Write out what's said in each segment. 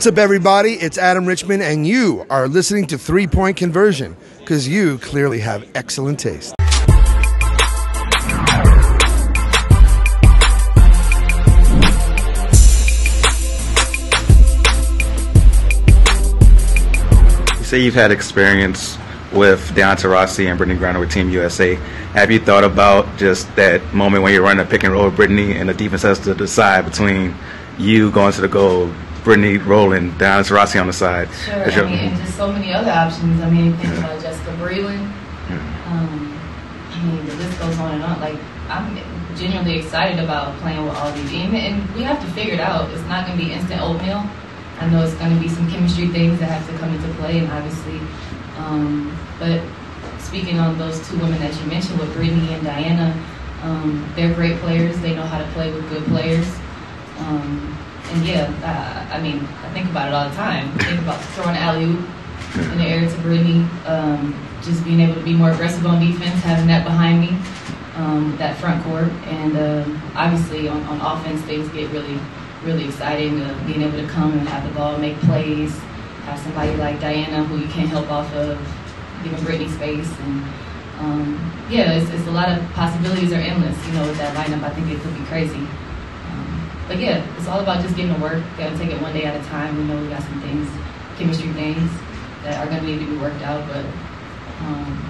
What's up, everybody? It's Adam Richman, and you are listening to Three Point Conversion because you clearly have excellent taste. You say you've had experience with Diana Taurasi and Brittney Griner with Team USA. Have you thought about just that moment when you're running a pick and roll with Brittney and the defense has to decide between you going to the goal, Brittney rolling, Diana Taurasi on the side? Sure. I mean, and just so many other options. I mean, think about Jessica Breland. Um, I mean, the list goes on and on. Like, I'm genuinely excited about playing with all these. And, and we have to figure it out. It's not going to be instant oatmeal. I know it's going to be some chemistry things that have to come into play, and obviously, um, but speaking on those two women that you mentioned with Brittney and Diana, um, they're great players. They know how to play with good players. Um, and yeah, uh, I mean, I think about it all the time. I think about throwing an alley oop in the air to Brittney, um, just being able to be more aggressive on defense, having that behind me, um, that front court, and um obviously on, on offense things get really, really exciting. Uh, being able to come and have the ball, make plays, have somebody like Diana who you can't help off of, giving Brittney space, and um, yeah, it's, it's a lot of possibilities are endless. You know, with that lineup, I think it could be crazy. But yeah, it's all about just getting to work. Gotta take it one day at a time. We know we got some things, chemistry things that are gonna need to be worked out. But um,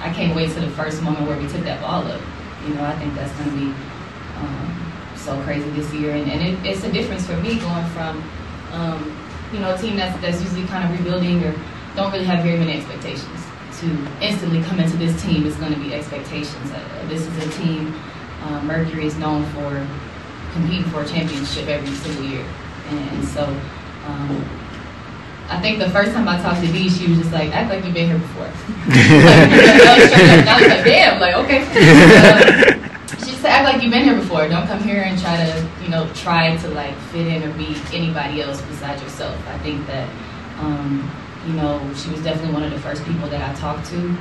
I can't wait to the first moment where we took that ball up. You know, I think that's gonna be um, so crazy this year, and, and it, it's a difference for me going from um, you know a team that's that's usually kind of rebuilding or don't really have very many expectations to instantly come into this team is going to be expectations. Uh, this is a team. Uh, Mercury is known for competing for a championship every single year, and so um, I think the first time I talked to Dee, she was just like, "Act like you've been here before." like, that was straight up. And I was like, "Damn!" Like, okay. Uh, she said, "Act like you've been here before. Don't come here and try to, you know, try to like fit in or be anybody else besides yourself." I think that, um, you know, she was definitely one of the first people that I talked to